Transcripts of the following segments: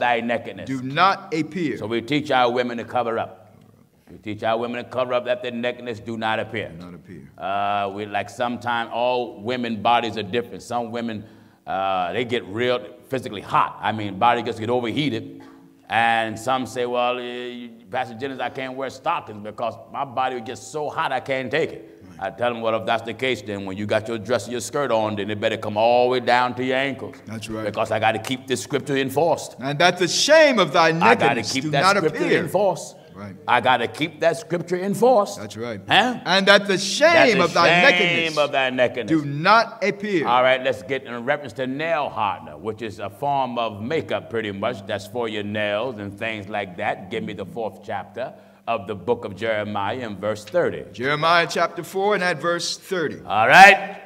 thy nakedness. Do not appear. So we teach our women to cover up. We teach our women to cover up that their nakedness do not appear. Do not appear. Uh, we like sometimes all women bodies are different. Some women uh, they get real physically hot. I mean, body gets get overheated, and some say, "Well, uh, Pastor Jennings, I can't wear stockings because my body gets so hot I can't take it." I tell them, well, if that's the case, then when you got your dress and your skirt on, then it better come all the way down to your ankles. That's right. Because I got to keep this scripture enforced. And that's the shame of thy nakedness. I got to keep do that scripture appear. enforced. Right. I got to keep that scripture enforced. That's right. Huh? And that the shame the of thy shame nakedness of thy nakedness. do not appear. All right, let's get in reference to nail hardener, which is a form of makeup pretty much. That's for your nails and things like that. Give me the fourth chapter of the book of Jeremiah in verse 30. Jeremiah chapter 4 and at verse 30. All right?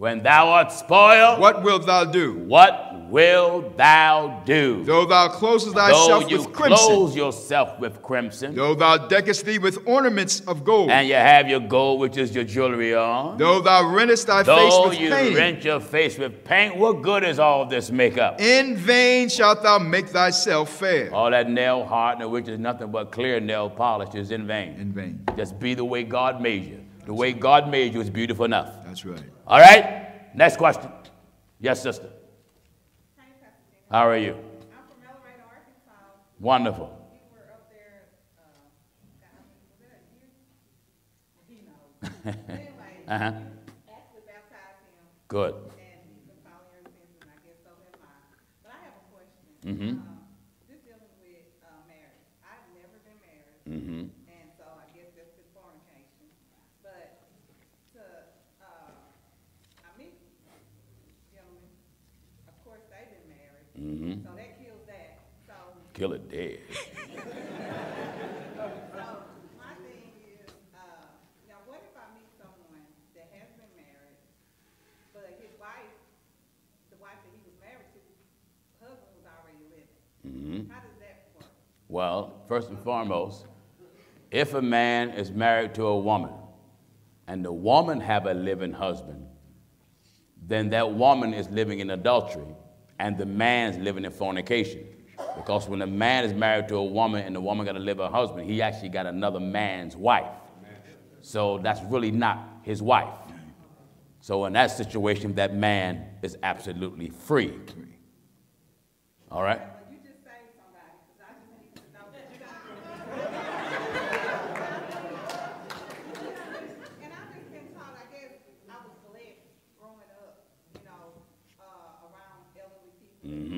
When thou art spoiled, What wilt thou do? what will thou do? Though thou closest Though thyself you with crimson, close yourself with crimson, though thou deckest thee with ornaments of gold, and you have your gold, which is your jewelry on, though thou rentest thy face though with you pain, rent your face with paint, what good is all this makeup? in vain shalt thou make thyself fair. All that nail hardener, which is nothing but clear nail polish, is in vain. In vain. Just be the way God made you. The way God made you is beautiful enough. That's right. All right? Next question. Yes, sister. How are you? I'm from Arkansas. Wonderful. We were up there, uh, God, I mean, was that a year? He knows. Anyway, Uh-huh. actually baptized him, Good. and he's been following ever since, and I guess so have I. But I have a question. Mhm. Um, This dealing with, uh, marriage. I've never been married. Mm-hmm. And so I guess that's the fornication. But to, uh, I meet gentlemen, of course, they've been married. Mm-hmm. So that kills that. So, Kill it dead. so my thing is, uh, now what if I meet someone that has been married, but his wife, the wife that he was married to, husband was already living? Mm-hmm. How Mm-hmm. does that work? Well, first and foremost, if a man is married to a woman and the woman have a living husband, then that woman is living in adultery and the man's living in fornication. Because when a man is married to a woman and the woman got to live her husband, he actually got another man's wife. So that's really not his wife. So in that situation, that man is absolutely free. All right?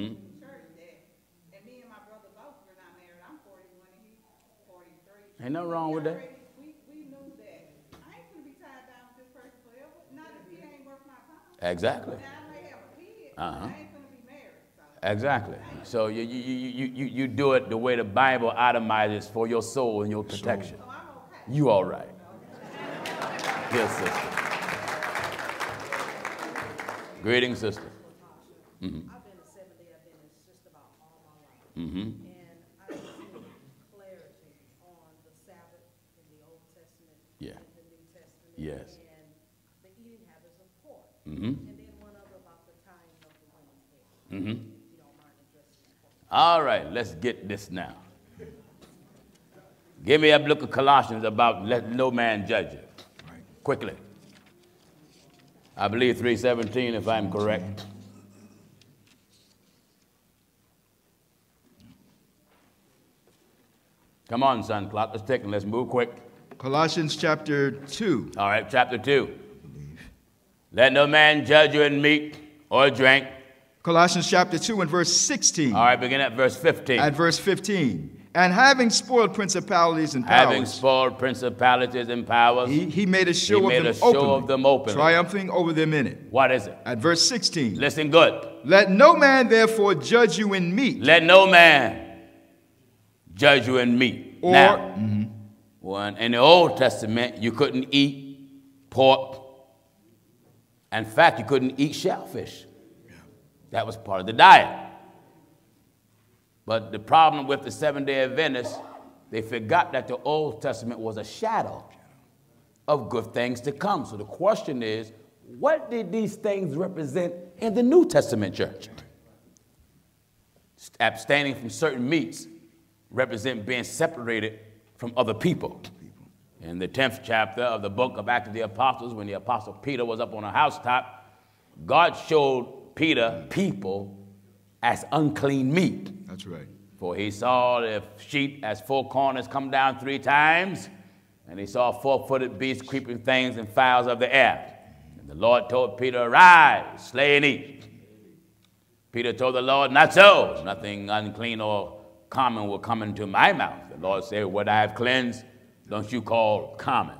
But he ain't worth my time. Exactly. Now, I may have a kid, but Uh-huh. I ain't gonna be married, so. Exactly. So you, you, you, you, you, you do it the way the Bible itemizes for your soul and your protection. So I'm okay. You all right. Yes, sister. Greetings, sister. I've been a seven day Adventist just about all my life. Mm-hmm. And I see clarity on the Sabbath in the Old Testament. Yeah. And the New Testament. Yes. And the eating habits of pork. Mm-hmm. And then one other about the of the. Mm-hmm. If you don't mind addressing that. All right, let's get this now. Give me a book of Colossians about let no man judge you. Quickly. I believe 317 if I'm correct. Come on, son clock. Let's take it. Let's move quick. Colossians chapter 2. All right, chapter 2. Let no man judge you in meat or drink. Colossians chapter 2 and verse 16. All right, begin at verse 15. At verse 15. And having spoiled principalities and Having spoiled principalities and powers. he, he made a show, made of, a them show openly, of them openly. triumphing over them in it. What is it? At verse 16. Listen good. Let no man therefore judge you in meat Let no man judge you in meat. or now, mm-hmm. When in the Old Testament, you couldn't eat pork. In fact, you couldn't eat shellfish. That was part of the diet. But the problem with the seven day Adventists, they forgot that the Old Testament was a shadow of good things to come. So the question is, what did these things represent in the New Testament church? abstaining from certain meats represent being separated from other people. In the 10th chapter of the book of Acts of the Apostles, when the Apostle Peter was up on a housetop, God showed Peter people as unclean meat. That's right. For he saw the sheep as four corners come down three times, and he saw four footed beasts, creeping things, and fowls of the air. And the Lord told Peter, Arise, slay and eat. Peter told the Lord, Not so. Nothing unclean or common will come into my mouth. The Lord said, What I have cleansed, don't you call common.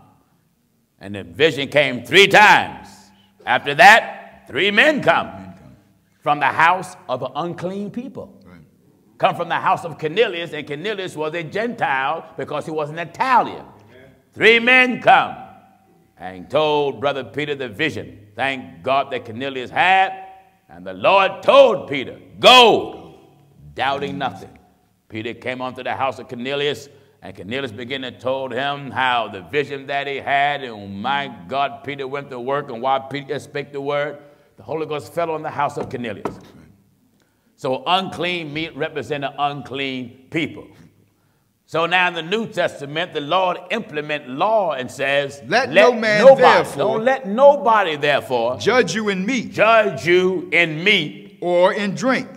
And the vision came three times. After that, three men come from the house of an unclean people. Right. Come from the house of Cornelius, and Cornelius was a Gentile because he was an Italian. Three men come and told Brother Peter the vision. Thank God that Cornelius had. And the Lord told Peter, Go, doubting nothing. Peter came unto the house of Cornelius, and Cornelius began to told him how the vision that he had, and oh, my God, Peter went to work, and while Peter spake the word, the Holy Ghost fell on the house of Cornelius. So unclean meat represented unclean people. So now in the New Testament, the Lord implement law and says, Let no man nobody, therefore- don't let nobody therefore Judge you in meat, judge you in meat or in drink,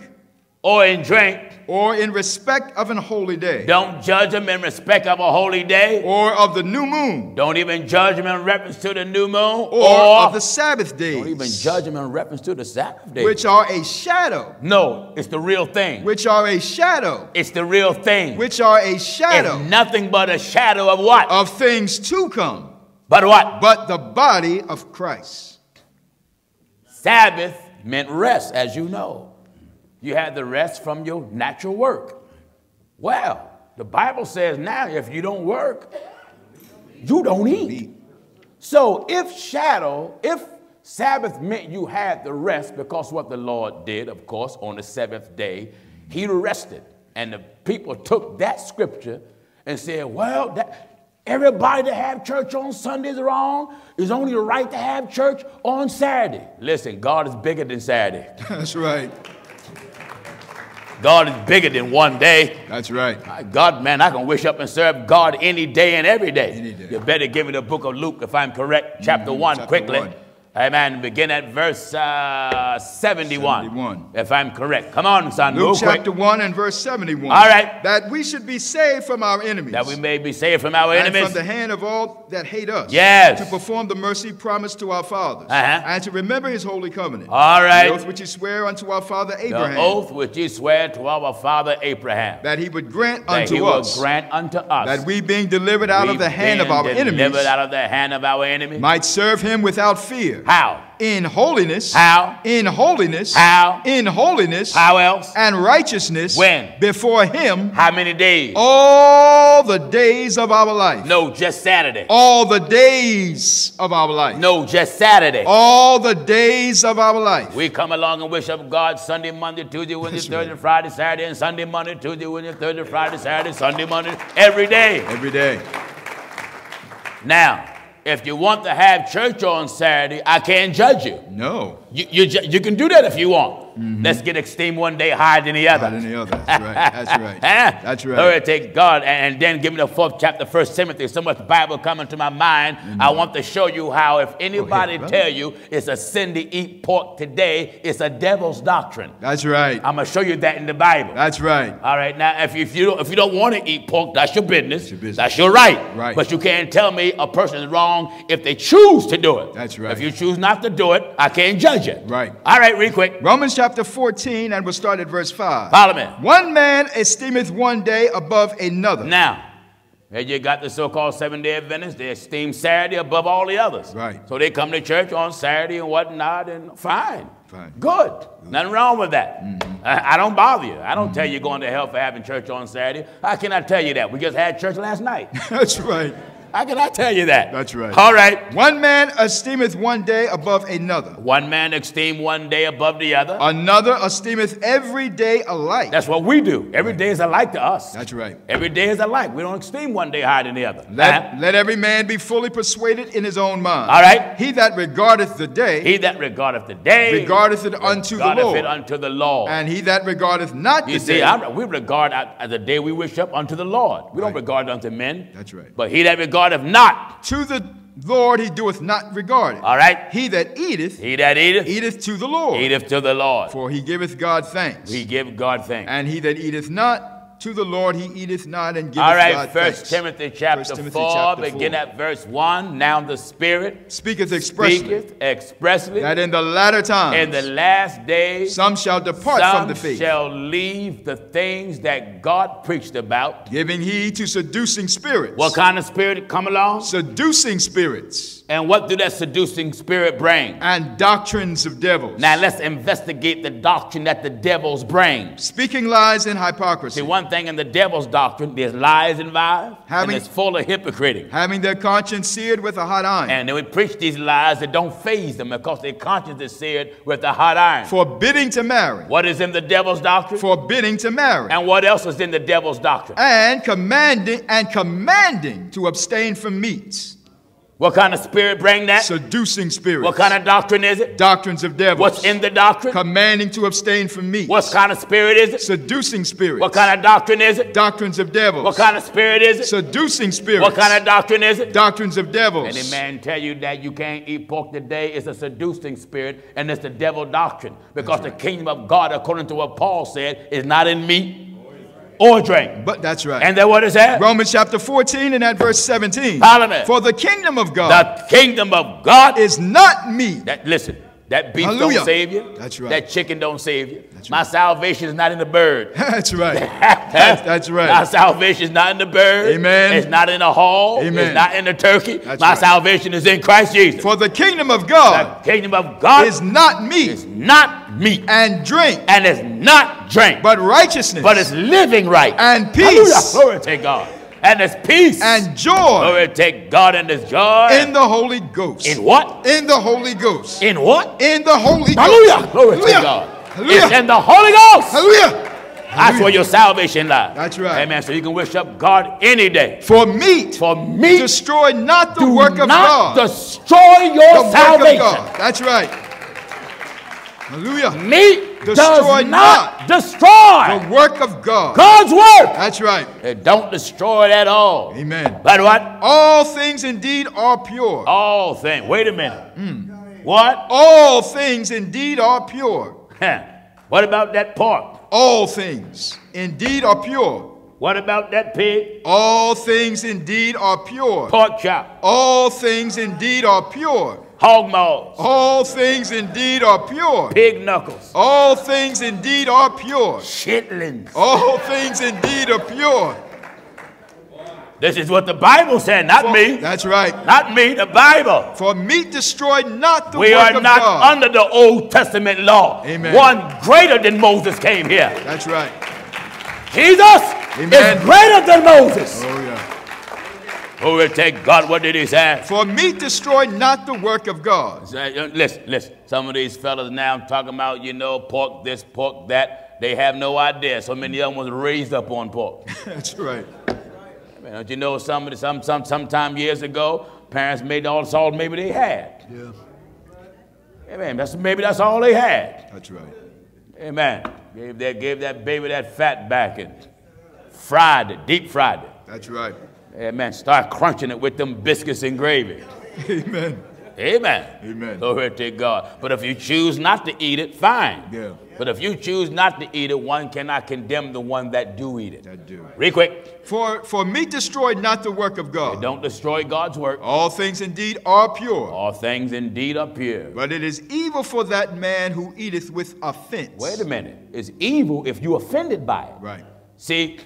or in drink. or in respect of an holy day, Don't judge them in respect of a holy day. or of the new moon, Don't even judge them in reference to the new moon. or of the Sabbath days, don't even judge them in reference to the Sabbath day. which are a shadow, no, it's the real thing. which are a shadow, it's the real thing. which are a it's shadow nothing but a shadow of what? of things to come, but what? but the body of Christ. Sabbath meant rest, as you know. You had the rest from your natural work. Well, the Bible says now if you don't work, you don't eat. So if shadow, if Sabbath meant you had the rest, because what the Lord did, of course, on the seventh day, he rested. And the people took that scripture and said, well, that, everybody that have church on Sunday is wrong. It's only the right to have church on Saturday. Listen, God is bigger than Saturday. That's right. God is bigger than one day. That's right. God, man, I can wish up and serve God any day and every day. Any day. You better give me the book of Luke, if I'm correct, chapter mm-hmm. 1, chapter quickly. one. Amen. Begin at verse uh, 71, 71. If I'm correct. Come on, son, Luke quick. chapter 1 and verse 71. All right. That we should be saved from our enemies. That we may be saved from our and enemies. from the hand of all that hate us. Yes. To perform the mercy promised to our fathers. Uh-huh. And to remember his holy covenant. All right. The oath which he sware unto our father Abraham. the oath which he sware to our father Abraham. That he would grant that unto he us. grant unto us. that we being delivered out we of the hand of our enemies. Delivered out of the hand of our enemies. might serve him without fear. How? In holiness. How? In holiness. How? In holiness. How else? And righteousness. When? Before him. How many days? All the days of our life. No, just Saturday. All the days of our life. No, just Saturday. All the days of our life. We come along and worship God Sunday, Monday, Tuesday, Wednesday, Thursday, right. Friday, Saturday, and Sunday, Monday, Tuesday, Wednesday, Thursday, Friday, Saturday, Sunday, Monday, every day. Every day. Now, if you want to have church on Saturday, I can't judge you. No. You, you, you can do that if you want. Mm-hmm. Let's get esteemed one day higher than the other. Not any other. That's right. That's right. That's Glory right. to God. And, then give me the fourth chapter, First Timothy. So much Bible coming to my mind. Mm-hmm. I want to show you how if anybody tell you it's a sin to eat pork today, it's a devil's doctrine. That's right. I'm gonna show you that in the Bible. That's right. All right, now if you, if you don't, if you don't want to eat pork, that's your business. That's your business. That's your right. Right. But you can't tell me a person is wrong if they choose to do it. That's right. If you choose not to do it, I can't judge Right. All right, real quick. Romans chapter 14, and we'll start at verse 5. Follow me. One man esteemeth one day above another. Now, here you got the so-called seven-day Adventists. They esteem Saturday above all the others. Right. So they come to church on Saturday and whatnot, and fine. Fine. Good. Nothing wrong with that. Mm-hmm. I, I don't bother you. I don't tell mm-hmm. you going to hell for having church on Saturday. How can I tell you that? We just had church last night. That's right. How can I tell you that? That's right. All right. One man esteemeth one day above another, One man esteem one day above the other. another esteemeth every day alike. That's what we do. Every day is alike to us. That's right. Every day is alike. We don't esteem one day higher than the other. Let, Uh-huh. let every man be fully persuaded in his own mind. All right. He that regardeth the day He that regardeth the day regardeth it unto the regardeth Lord. it unto the Lord. And he that regardeth not You the see, day. I, we regard uh, uh, the day we wish up unto the Lord. We don't regard unto men. That's right. But he that regardeth not, to the Lord he doeth not regard it. all right, He that eateth, he that eateth, eateth to the Lord. eateth to the Lord. For he giveth God thanks. We give God thanks. and he that eateth not, to the Lord he eateth not and giveth All right, God First. Timothy chapter 1 Timothy 4, chapter begin 4. at verse 1. Now the Spirit Speaketh expressly speaketh expressly that in the latter times in the last days some shall depart some from the faith, shall leave the things that God preached about. giving heed to seducing spirits. What kind of spirit come along? Seducing spirits And what do that seducing spirit bring? and doctrines of devils. Now let's investigate the doctrine that the devils bring. Speaking lies and hypocrisy. See, one thing in the devil's doctrine, there's lies involved, Having- and it's full of hypocrite. having their conscience seared with a hot iron. And they would preach these lies that don't phase them because their conscience is seared with a hot iron. forbidding to marry. What is in the devil's doctrine? Forbidding to marry. And what else is in the devil's doctrine? and commanding and commanding to abstain from meats. What kind of spirit bring that? Seducing spirits. What kind of doctrine is it? doctrines of devils. What's in the doctrine? commanding to abstain from meat. What kind of spirit is it? seducing spirits. What kind of doctrine is it? doctrines of devils. What kind of spirit is it? seducing spirits. What kind of doctrine is it? doctrines of devils. Any man tell you that you can't eat pork today is a seducing spirit and it's the devil doctrine. Because the kingdom of God, according to what Paul said, is not in meat or drink. But that's right. And then what is that? Romans chapter 14 and at verse 17. Parliament. For the kingdom of God The kingdom of God is not meat. That listen, that beef Hallelujah. don't save you. That's right. That chicken don't save you. That's My right. salvation is not in the bird. That's right. That's, that's My salvation is not in the bird. Amen. It's not in the hall. Amen. It's not in the turkey. That's My right. salvation is in Christ Jesus. For the kingdom of God the kingdom of God is not meat not meat and drink, and it's not drink, but righteousness but it's living right. and peace. Hallelujah. peace Glory to God. And it's peace. and joy glory to God and his joy. in the Holy Ghost. in what? In the Holy Ghost. In what? In the Holy Ghost. Hallelujah. Glory Hallelujah. to God. Hallelujah. It's in the Holy Ghost. Hallelujah. That's where your salvation lies. That's right. Amen. So you can worship God any day. For meat, For me, destroy not the work of not God. destroy your work salvation. of God. That's right. Hallelujah. Meat Destroy does not, not destroy The work of God. God's work. That's right. It don't destroy it at all. Amen. But what? All things indeed are pure. All things. Wait a minute. Hmm. What? All things indeed are pure. what about that pork? All things indeed are pure. What about that pig? All things indeed are pure. Pork chop. All things indeed are pure. Hog maws. All things indeed are pure. Pig knuckles. All things indeed are pure. Chitlins. All things indeed are pure. This is what the Bible said, not me. That's right. Not me, the Bible. For meat destroyed not the We work are not under the Old Testament law. Amen. One greater than Moses came here. That's right. Jesus Amen. is greater than Moses. Oh yeah. Glory take God. What did he say? For meat destroyed not the work of God. Uh, Listen, listen. Some of these fellas now talking about, you know, pork this, pork that. They have no idea. So many of them was raised up on pork. That's right. Man, don't you know some of the, some some sometime years ago, parents made all the salt maybe they had. Yeah. Amen. That's maybe that's all they had. That's right. Amen. Gave that gave that baby that fat back and fried it, deep fried it. That's right. Amen. Start crunching it with them biscuits and gravy. Amen. Amen. Amen. Glory to God. But if you choose not to eat it, fine. Yeah. But if you choose not to eat it, one cannot condemn the one that do eat it. That do. Real quick. For for meat destroyed not the work of God. Don't destroy God's work. All things indeed are pure. All things indeed are pure. But it is evil for that man who eateth with offense. Wait a minute. It's evil if you offended by it. Right. See,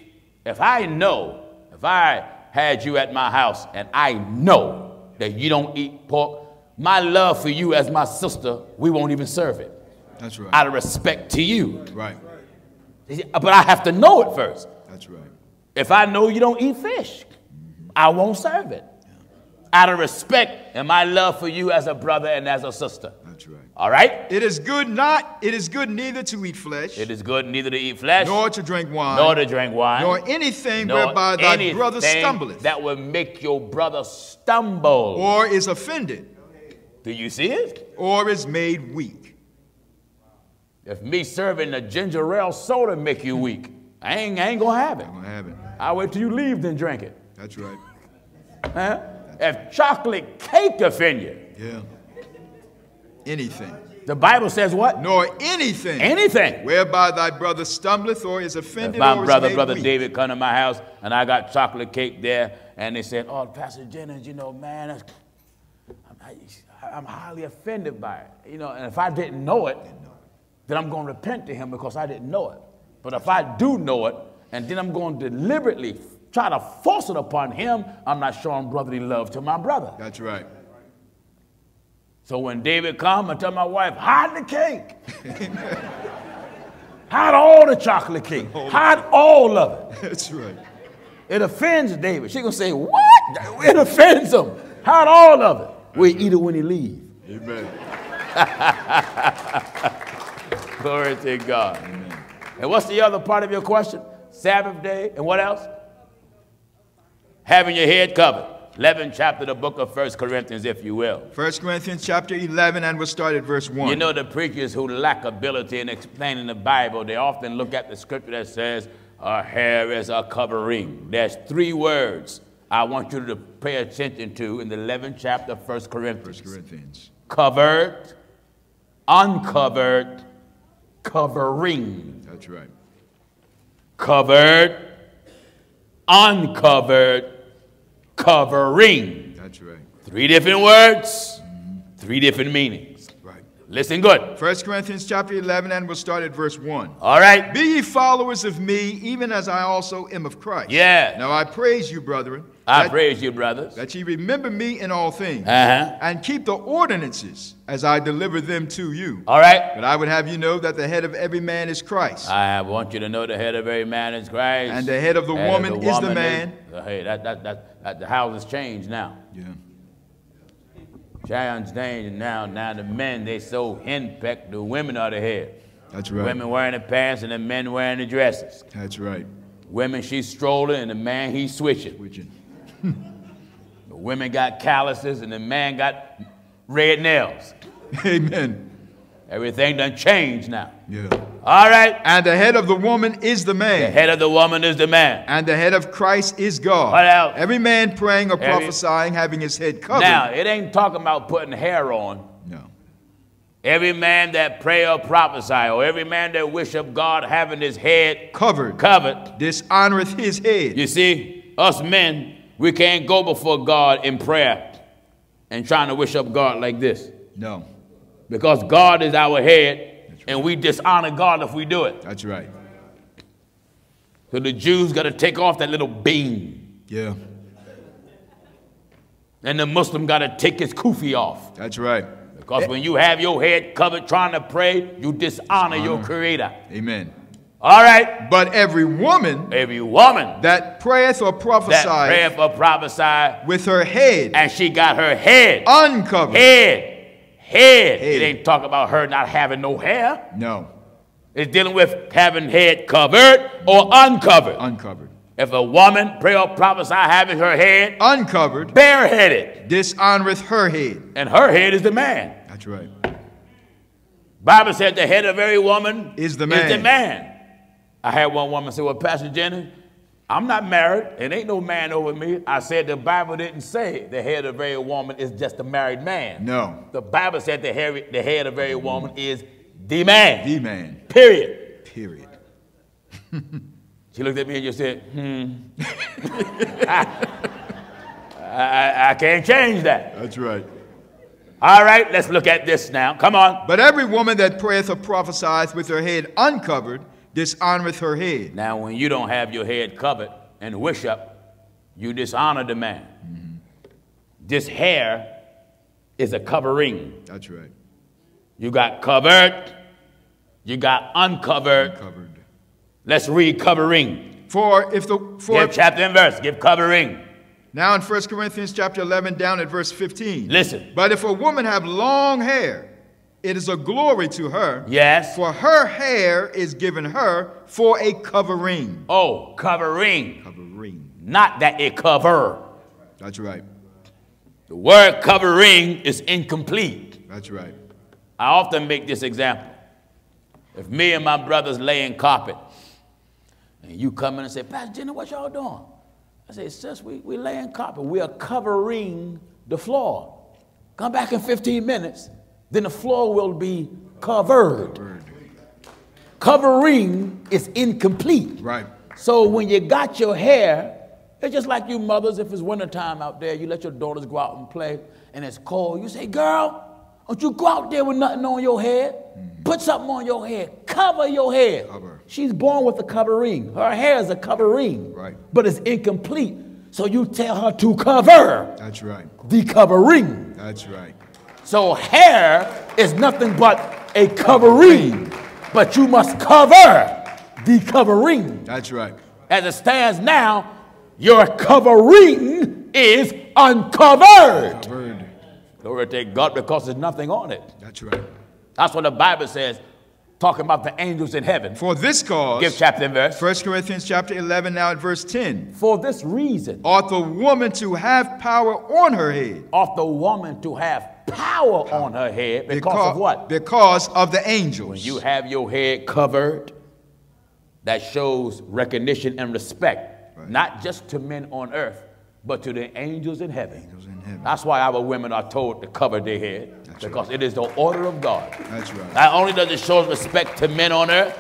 if I know, if I had you at my house and I know that you don't eat pork, my love for you as my sister, we won't even serve it That's right. out of respect to you. right. But I have to know it first. That's right. If I know you don't eat fish, I won't serve it. out of respect and my love for you as a brother and as a sister. That's right. All right? It is good not, it is good neither to eat flesh, It is good neither to eat flesh nor to drink wine, nor to drink wine, nor anything nor whereby thy brother stumbleth, That will make your brother stumble. or is offended, Do you see it? or is made weak. If me serving a ginger ale soda make you weak, I ain't, I ain't gonna have it. I'm gonna have it. I'll wait till you leave, then drink it. That's right. Huh? If chocolate cake offend you, Yeah. Anything. the Bible says what? Nor anything Anything. whereby thy brother stumbleth or is offended my or brother, brother weak. David, come to my house and I got chocolate cake there, and they said, "Oh, Pastor Jennings, you know, man, I'm, I, am highly offended by it." You know, and if I didn't know it, then I'm going to repent to him because I didn't know it. But if I do know it, and then I'm going to deliberately try to force it upon him, I'm not showing brotherly love to my brother. That's right. So when David come, I tell my wife, hide the cake. hide all the chocolate cake. Hide all of it. That's right. It offends David. She gonna say, what? It offends him. Hide all of it. We eat it when he leave. Amen. Glory to God. Amen. And what's the other part of your question? Sabbath day and what else? Having your head covered. 11th chapter of the book of First Corinthians, if you will. 1 Corinthians chapter 11, and we'll start at verse 1. You know, the preachers who lack ability in explaining the Bible, they often look at the scripture that says, our hair is a covering. There's three words I want you to pay attention to in the 11th chapter of 1 Corinthians. 1 Corinthians. Covered, uncovered, covering. That's right. Covered, uncovered, covering. That's right. Three different words, three different meanings. Right. Listen good. 1 Corinthians chapter 11, and we'll start at verse 1. All right. Be ye followers of me, even as I also am of Christ. Yeah. Now I praise you, brethren, I that, praise you, brothers. that ye remember me in all things, Uh huh. and keep the ordinances as I deliver them to you. All right. But I would have you know that the head of every man is Christ, I want you to know the head of every man is Christ. and the head of the Head woman is the man. uh, hey, that, that, that, that, the house has changed now. Yeah. Child's changed now. Now the men, they so henpecked, the women are the head. That's right. Women wearing the pants and the men wearing the dresses. That's right. Women, she's strolling and the man, he's switching. Which- The women got calluses and the man got red nails. Amen. Everything done changed now. Yeah. All right. And the head of the woman is the man. The head of the woman is the man. and the head of Christ is God. What else? Every man praying or Every- prophesying, having his head covered. Now, it ain't talking about putting hair on. no. Every man that pray or prophesy, or every man that worship God having his head Covered. covered. Dishonoreth his head. You see, us men, we can't go before God in prayer and trying to wish up God like this. No. Because God is our head, and we dishonor God if we do it. That's right. So the Jews got to take off that little bean, Yeah. and the Muslim got to take his kufi off. That's right. Because when you have your head covered trying to pray, you dishonor your Creator. Amen. All right, But every woman every woman that prayeth or that prophesieth prayeth or prophesy, with her head and she got her head, uncovered. head, head. It Head. ain't talking about her not having no hair. No. It's dealing with having head covered or uncovered. Uncovered. If a woman pray or prophesy having her head Uncovered bareheaded, dishonoreth her head. and her head is the man. That's right. Bible said the head of every woman Is the Is the man. I had one woman say, Well, Pastor Jennings, I'm not married, and ain't no man over me. I said the Bible didn't say the head of every woman is just a married man. No. The Bible said the head, the head of every woman is the man. The man. Period. Period. She looked at me and just said, hmm. I, I, I can't change that. That's right. All right, let's look at this now. Come on. But every woman that prayeth or prophesieth with her head uncovered dishonoreth her head. Now, when you don't have your head covered and wish up, you dishonor the man. Mm-hmm. This hair is a covering. That's right. You got covered, you got uncovered. Covered. Let's read covering. For if the for Give chapter and verse. Give covering. Now in 1 Corinthians chapter 11, down at verse 15. Listen. But if a woman have long hair, it is a glory to her. Yes. For her hair is given her for a covering. Oh, covering. Covering. Not that it cover. That's right. The word covering is incomplete. That's right. I often make this example. If me and my brothers lay in carpet, and you come in and say, Pastor Jenny, what y'all doing? I say, sis, we, we lay in carpet. We are covering the floor. Come back in 15 minutes, then the floor will be covered. Covering is incomplete. Right. So when you got your hair, it's just like you mothers, if it's wintertime out there, you let your daughters go out and play, and it's cold. You say, girl, don't you go out there with nothing on your head. Mm-hmm. Put something on your head. Cover your head. Cover. She's born with a covering. Her hair is a covering. Right. But it's incomplete. So you tell her to cover That's right. the covering. That's right. So hair is nothing but a covering. But you must cover the covering. That's right. As it stands now, your covering is uncovered. Covered. Glory to God because there's nothing on it. That's right. That's what the Bible says, talking about the angels in heaven. For this cause, Give chapter and verse. 1 Corinthians chapter 11, now at verse 10. For this reason, Ought the woman to have power on her head? ought the woman to have power on her head because, of what? Because of the angels. When you have your head covered, that shows recognition and respect, Right. not just to men on earth, but to the angels in heaven. Angels in heaven. That's why our women are told to cover their head, That's because it is the order of God. That's right. Not only does it show respect to men on earth,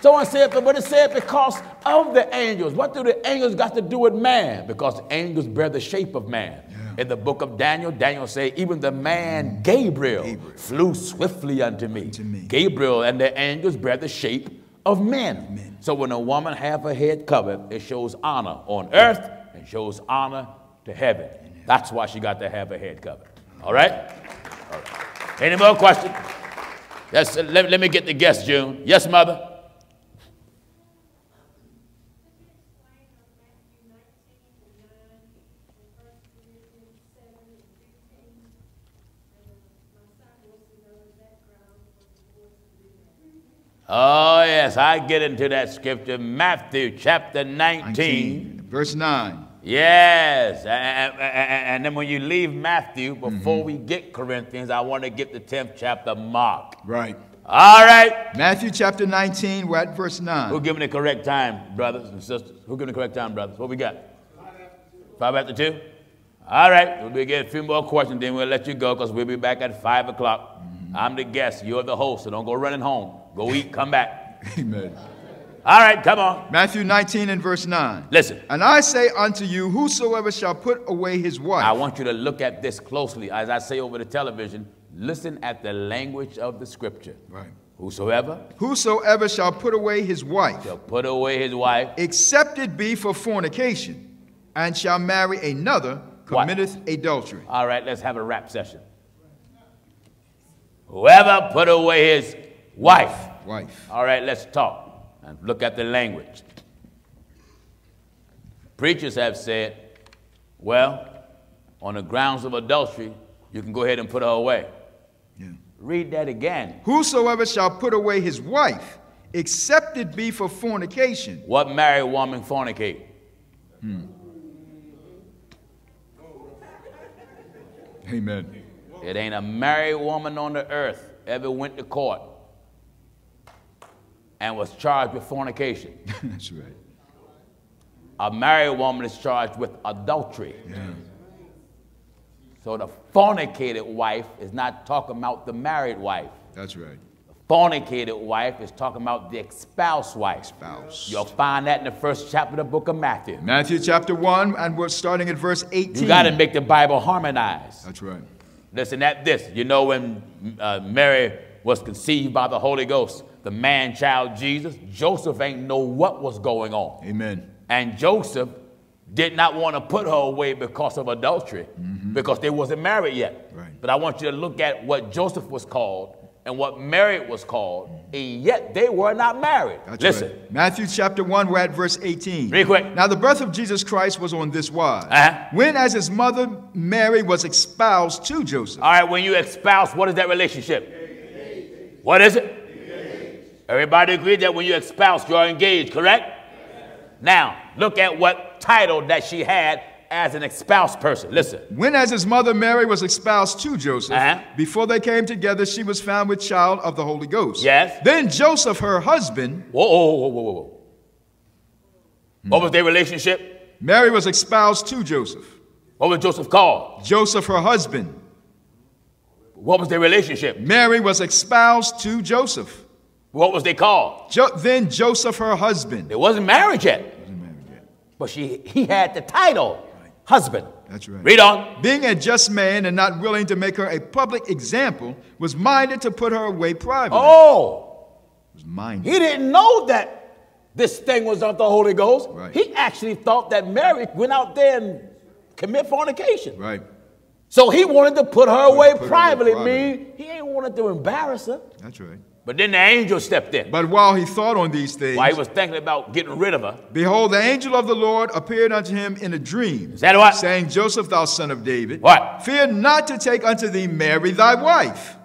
someone said, but it said because of the angels. What do the angels got to do with man? Because angels bear the shape of man. In the book of Daniel, Daniel said, even the man mm. Gabriel, Gabriel. flew swiftly unto me. Unto me. Gabriel and the angels bear the shape of men. So when a woman have her head covered, it shows honor on earth and shows honor to heaven. That's why she got to have her head covered. All right? All right. Any more questions? Yes, let, let me get the guest, June. Yes, mother? Oh, yes, I get into that scripture, Matthew chapter 19. 19, verse 9. Yes, and, and- and then when you leave Matthew, before mm-hmm. we get Corinthians, I want to get the 10th chapter, Mark. Right. All right. Matthew chapter 19, we're at verse 9. Who giving the correct time, brothers and sisters? Who giving the correct time, brothers? What we got? Five after two? All right. We'll get a few more questions, then we'll let you go because we'll be back at five o'clock. Mm-hmm. Mm-hmm. I'm the guest. You're the host, so don't go running home. Go eat, come back. Amen. All right, come on. Matthew 19 and verse 9. Listen. And I say unto you, whosoever shall put away his wife. I want you to look at this closely. As I say over the television, listen at the language of the scripture. Right. Whosoever Whosoever shall put away his wife, shall put away his wife, except it be for fornication, and shall marry another, What? committeth adultery. all right, let's have a rap session. Whoever put away his wife, Wife. All right, let's talk and look at the language. Preachers have said, well, on the grounds of adultery, you can go ahead and put her away. Yeah. Read that again. Whosoever shall put away his wife, except it be for fornication. What married woman fornicate? Hmm. Amen. It ain't a married woman on the earth ever went to court and was charged with fornication. That's right. A married woman is charged with adultery. Yeah. So the fornicated wife is not talking about the married wife. That's right. The fornicated wife is talking about the espoused wife. Spouse. You'll find that in the first chapter of the book of Matthew. Matthew chapter 1, and we're starting at verse 18. You got to make the Bible harmonize. That's right. Listen at this. You know when uh, Mary was conceived by the Holy Ghost, the man child Jesus, Joseph ain't know what was going on. Amen. And Joseph did not want to put her away because of adultery, because they wasn't married yet. Right. But I want you to look at what Joseph was called and what Mary was called, and yet they were not married. That's Listen. right. Matthew chapter 1, we're at verse 18. Real quick. Now, the birth of Jesus Christ was on this wise. Uh-huh. When, as his mother Mary was espoused to Joseph. All right, when you espouse, what is that relationship? What is it? Engaged. Everybody agrees that when you espouse, you're engaged, correct? Now, look at what title that she had as an espoused person. Listen. When, as his mother Mary was espoused to Joseph, Uh-huh. before they came together, she was found with child of the Holy Ghost. Yes. Then Joseph, her husband, Whoa, whoa, whoa, whoa, whoa. What was their relationship? Mary was espoused to Joseph. What was Joseph called? Joseph, her husband, What was their relationship? Mary was espoused to Joseph. What was they called? Jo- then Joseph, her husband. It wasn't married yet, but she he had the title husband. That's right. Read on. Being a just man and not willing to make her a public example, was minded to put her away privately. Oh, Was minded. he didn't know that this thing was of the Holy Ghost. Right. He actually thought that Mary went out there and commit fornication. Right. So he wanted to put her away put her away privately. privately. Mean he ain't wanted to embarrass her. That's right. But then the angel stepped in. But while he thought on these things, While he was thinking about getting rid of her, behold, the angel of the Lord appeared unto him in a dream. Is that what? Saying, Joseph, thou son of David, What? fear not to take unto thee Mary thy wife.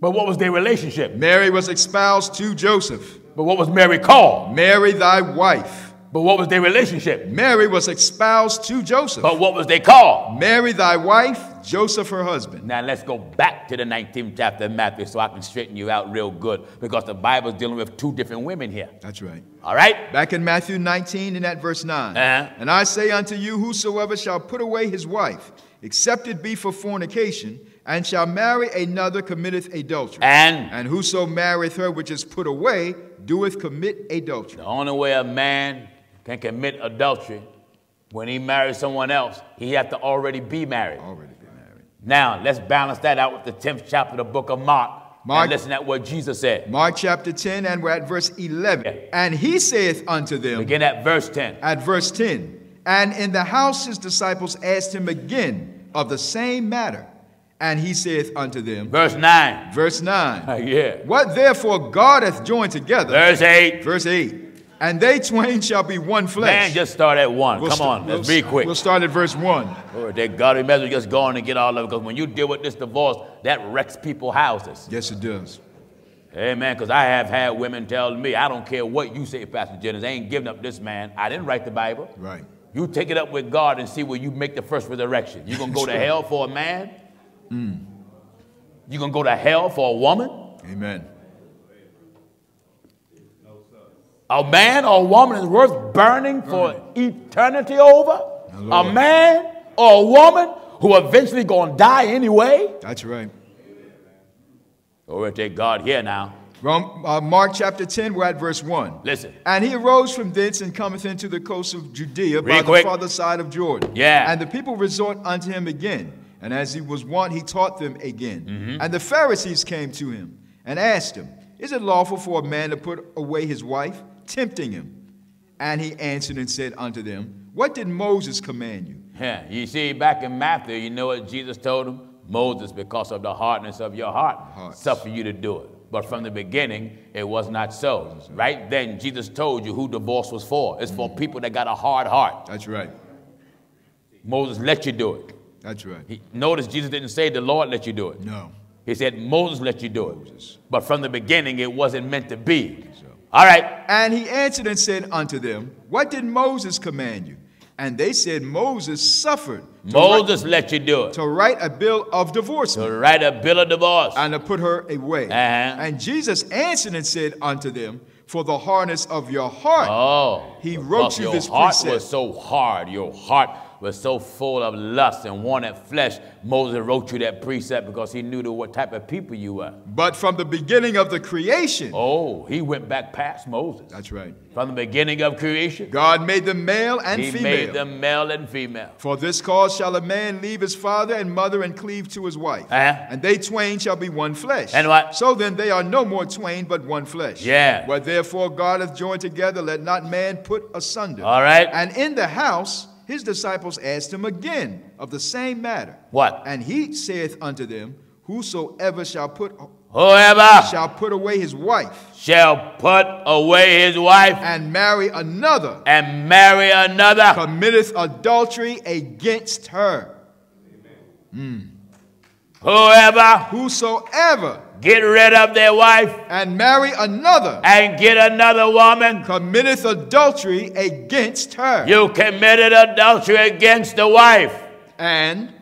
but what was their relationship? Mary was espoused to Joseph. But what was Mary called? Mary thy wife. But what was their relationship? Mary was espoused to Joseph. But what was they called? Mary thy wife, Joseph her husband. Now let's go back to the 19th chapter of Matthew so I can straighten you out real good because the Bible's dealing with two different women here. That's right. All right? Back in Matthew 19 and at verse 9. Uh-huh. And I say unto you, whosoever shall put away his wife, except it be for fornication, and shall marry another, committeth adultery. And And whoso marrieth her which is put away, doeth commit adultery. the only way a man can commit adultery when he marries someone else, he have to already be married. Already been married. Now, let's balance that out with the 10th chapter of the book of Mark. Mark- And listen at what Jesus said. Mark chapter 10, and we're at verse 11. Yeah. And he saith unto them, Begin at verse 10. at verse 10, and in the house his disciples asked him again of the same matter. And he saith unto them, Verse 9. verse 9, yeah. What therefore God hath joined together, Verse 8. verse 8, and they twain shall be one flesh. Man, just start at 1. We'll Come on, we'll let's be quick. We'll start at verse 1. Lord, that God, we may just go on and get all of it because when you deal with this divorce, that wrecks people's houses. Yes, it does. Amen. Because I have had women tell me, I don't care what you say, Pastor Jennings, I ain't giving up this man. I didn't write the Bible. Right. You take it up with God and see where you make the first resurrection. You gonna go to hell for a man? You gonna go to hell for a woman? Amen. A man or a woman is worth burning for eternity over? A man or a woman who eventually gonna die anyway? That's right. Glory to God here now. Rom- uh, Mark chapter 10, we're at verse 1. Listen. And he arose from thence and cometh into the coast of Judea by Real the quick. farther side of Jordan. Yeah. And the people resort unto him again. And as he was wont, he taught them again. Mm-hmm. And the Pharisees came to him and asked him, Is it lawful for a man to put away his wife? Tempting him. And he answered and said unto them, What did Moses command you? Yeah, you see, back in Matthew, you know what Jesus told him? Moses, because of the hardness of your heart, Hearts. suffer you to do it. But from the beginning, it was not so. Right then, Jesus told you who divorce was for. It's for mm-hmm. people that got a hard heart. That's right. Moses let you do it. That's right. He, notice Jesus didn't say the Lord let you do it. No. He said Moses let you do it. Moses. But from the beginning, it wasn't meant to be. All right. And he answered and said unto them, What did Moses command you? And they said, Moses suffered Moses let you do it. to write a bill of divorce. To write a bill of divorce. and to put her away. Uh-huh. And Jesus answered and said unto them, For the hardness of your heart, Oh, He wrote you your this heart precept. was so hard. Your heart was so full of lust and wanted flesh. Moses wrote you that precept because he knew to what type of people you were. but from the beginning of the creation. Oh, he went back past Moses. That's right. From the beginning of creation, God made them male and he female. He made them male and female. For this cause shall a man leave his father and mother and cleave to his wife. Uh-huh. And they twain shall be one flesh. And what? So then they are no more twain, but one flesh. Yeah. Where therefore God hath joined together, let not man put asunder. All right. And in the house his disciples asked him again of the same matter. What? And he saith unto them, Whosoever shall put Whoever shall put away his wife shall put away his wife and marry another and marry another committeth adultery against her. Whoever Whosoever get rid of their wife and marry another and get another woman, committeth adultery against her. you committed adultery against the wife. And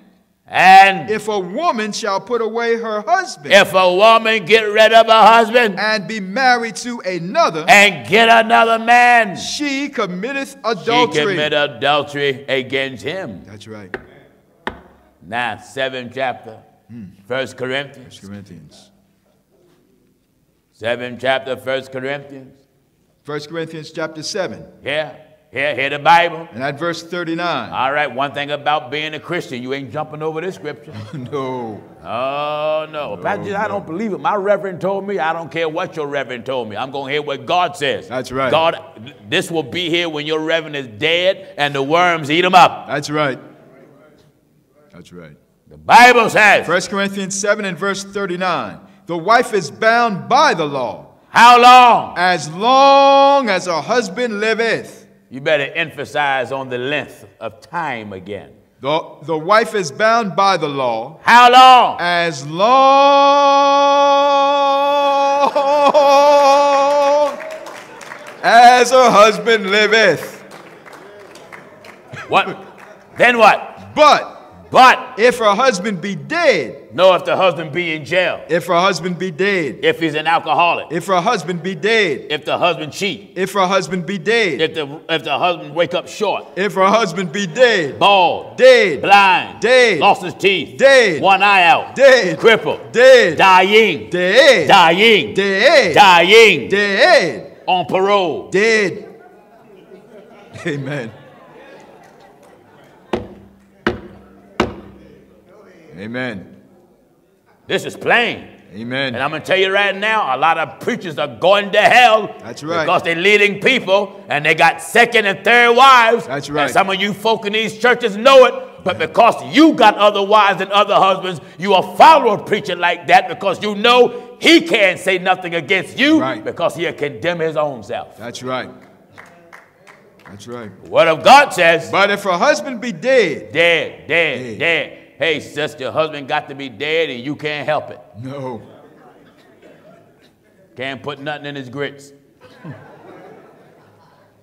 And if a woman shall put away her husband if a woman get rid of her husband and be married to another, and get another man, she committeth she adultery. commit adultery against him. That's right. Now, seventh chapter, hmm. First Corinthians. First Corinthians. Seventh chapter, First Corinthians. 1 Corinthians chapter 7 Yeah. here, here the Bible. and at verse 39. All right, one thing about being a Christian, you ain't jumping over this scripture. No. Oh, no. Pastor, I don't believe it. My reverend told me, I don't care what your reverend told me. I'm going to hear what God says. That's right. God, this will be here when your reverend is dead and the worms eat him up. That's right. That's right. The Bible says, 1 Corinthians 7 and verse 39. The wife is bound by the law how long? as long as her husband liveth. You better emphasize on the length of time again. The, the wife is bound by the law How long? as long as her husband liveth. What? then what? But But if her husband be dead, No, if the husband be in jail, if her husband be dead, if he's an alcoholic, if her husband be dead, if the husband cheat, if her husband be dead, if the if the husband wake up short, if her husband be dead, bald, dead, blind, Dead. lost his teeth, Dead. one eye out, Dead. crippled, dead, dying, dead, dying, dead, dying, dead, on parole. dead. Amen. Amen. This is plain. Amen. And I'm going to tell you right now, a lot of preachers are going to hell. That's right. Because they're leading people and they got second and third wives. That's right. And some of you folk in these churches know it, but because you got other wives and other husbands, you are following a preacher like that because you know he can't say nothing against you Right. because he'll condemn his own self. That's right. That's right. The word of God says, But if her husband be dead, dead, dead, Dead. dead. Hey, sister, your husband got to be dead and you can't help it. no. Can't put nothing in his grits.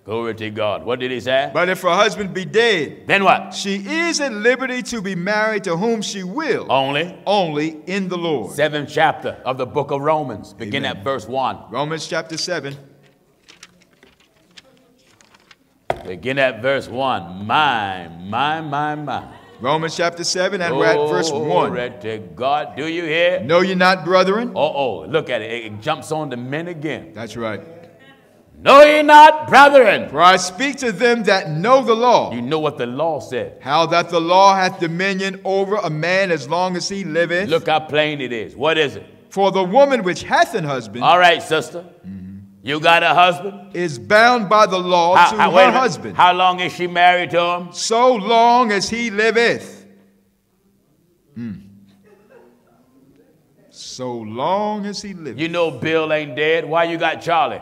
Glory to God. What did he say? But if her husband be dead, then what? she is at liberty to be married to whom she will, Only only in the Lord. seventh chapter of the book of Romans. Begin Amen. at verse 1. Romans chapter 7. Begin at verse 1. My, my, my, my. Romans chapter 7, and we're at verse 1. Glory to God. Do you hear? Know ye not, brethren? Oh, oh, look at it. It jumps on the men again. That's right. Know ye not, brethren? For I speak to them that know the law, You know what the law said. how that the law hath dominion over a man as long as he liveth. Look how plain it is. What is it? For the woman which hath an husband All right, sister. Mm-hmm. You got a husband? is bound by the law How, to how- her husband, How long is she married to him? so long as he liveth. Hmm. So long as he liveth. You know Bill ain't dead. Why you got Charlie?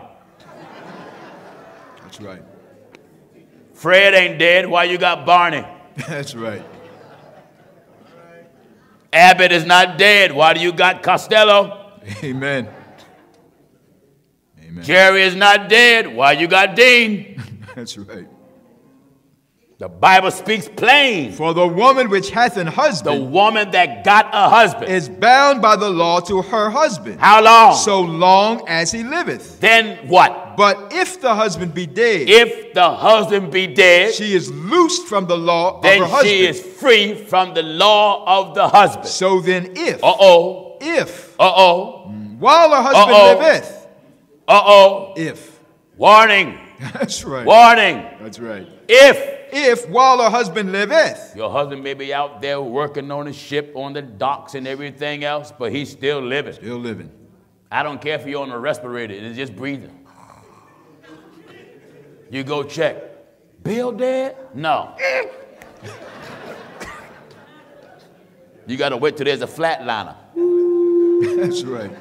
That's right. Fred ain't dead. Why you got Barney? That's right. Abbott is not dead. Why do you got Costello? Amen. Amen. Jerry is not dead. Why you got Dean? That's right. The Bible speaks plain. For the woman which hath an husband, The woman that got a husband. is bound by the law to her husband, How long? so long as he liveth. then what? But if the husband be dead, If the husband be dead, she is loosed from the law of her then husband. she is free from the law of the husband. So then, if, Uh oh. if, Uh oh. while her husband Uh-oh. liveth, Uh oh. if, Warning. that's right, Warning. that's right. If If while her husband liveth, your husband may be out there working on a ship, on the docks, and everything else, but he's still living. still living. I don't care if you're on a respirator, it's just breathing. You go check. Bill dead? No. you got to wait till there's a flatliner. That's right.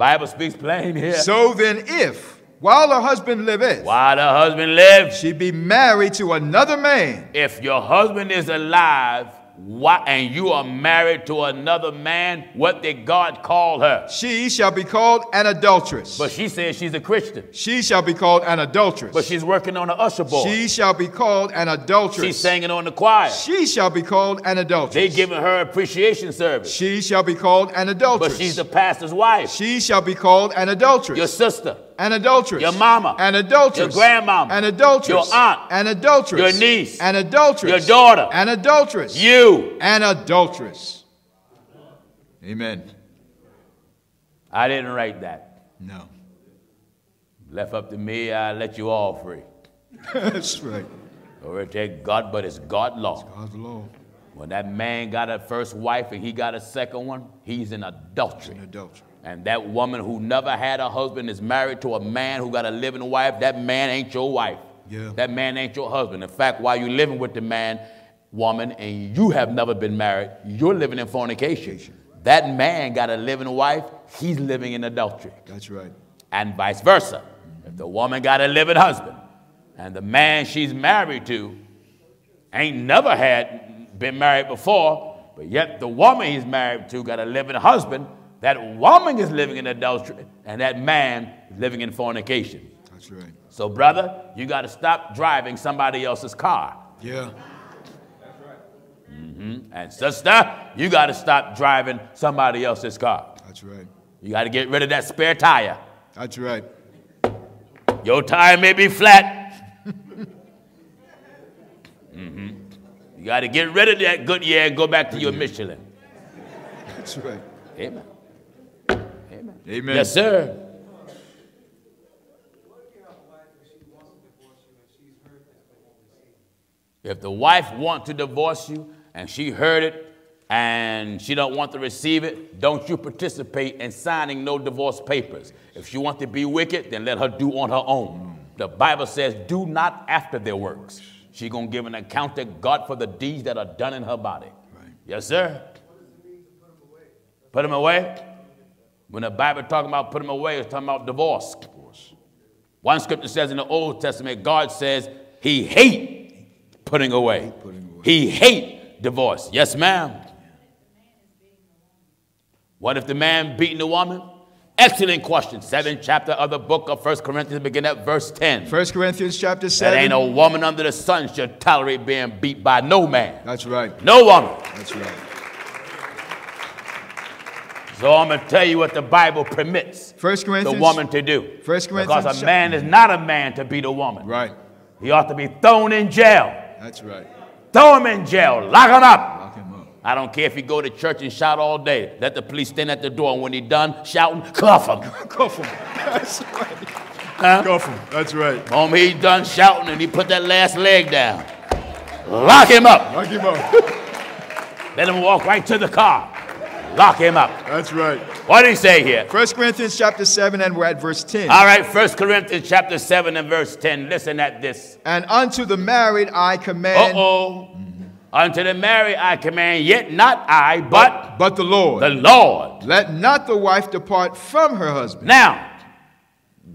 Bible speaks plain here. So then, if while her husband liveth, While the husband lives, she be married to another man, if your husband is alive why, and you are married to another man, what did God call her? she shall be called an adulteress. But she says she's a Christian. she shall be called an adulteress. But she's working on the usher board. she shall be called an adulteress. she's singing on the choir. She shall be called an adulteress. They're giving her appreciation service. she shall be called an adulteress. But she's the pastor's wife. she shall be called an adulteress. Your sister. An adulteress. Your mama. An adulteress. Your grandmama. An adulteress. Your aunt. An adulteress. Your niece. An adulteress. Your daughter. An adulteress. You. An adulteress. Amen. I didn't write that. No. Left up to me, I let you all free. That's right. Glory to God, but it's God law. It's God's law. When that man got a first wife and he got a second one, he's in adultery. An adultery. And that woman who never had a husband is married to a man who got a living wife. That man ain't your wife. Yeah. That man ain't your husband. In fact, while you're living with the man, woman, and you have never been married, you're living in fornication. That man got a living wife, he's living in adultery. That's right. And vice versa. If the woman got a living husband and the man she's married to ain't never had been married before, but yet the woman he's married to got a living husband, that woman is living in adultery and that man is living in fornication. That's right. So, brother, you got to stop driving somebody else's car. Yeah. That's right. And sister, you got to stop driving somebody else's car. That's right. You got to get rid of that spare tire. That's right. Your tire may be flat. Mhm. You got to get rid of that Goodyear and go back to your Michelin. That's right. Amen. Amen. Amen. Yes, sir. If the wife wants to divorce you and she heard it and she don't want to receive it, don't you participate in signing no divorce papers. If she wants to be wicked, then let her do on her own. The Bible says, do not after their works. She gonna give an account to God for the deeds that are done in her body. Right. Yes, sir. Put them away. When the Bible talking about put them away, it's talking about divorce. One scripture says in the Old Testament, God says he hate putting away. Putting away. He hate divorce. Yes, ma'am. What if the man beating the woman? Excellent question. Seventh chapter of the book of First Corinthians, begin at verse 10. 1 Corinthians chapter 7. That 7. ain't a woman under the sun should tolerate being beat by no man. That's right. No woman. That's right. So I'm going to tell you what the Bible permits 1 the woman to do. First Corinthians, Because a man is not a man to beat a woman. Right. He ought to be thrown in jail. That's right. Throw him in jail. Lock him up. Lock him up. I don't care if he go to church and shout all day. Let the police stand at the door, and when he done shouting, cuff him. Cuff him. That's right. Huh? Cuff him. That's right. Home he done shouting, and he put that last leg down. Lock him up. Lock him up. Let him walk right to the car. Lock him up. That's right. What did he say here? 1 Corinthians chapter 7, and we're at verse 10. All right, 1 Corinthians chapter 7 and verse 10. Listen at this. And unto the married I command, Uh-oh. Unto the married I command, yet not I, but but the Lord. the Lord. Let not the wife depart from her husband. Now,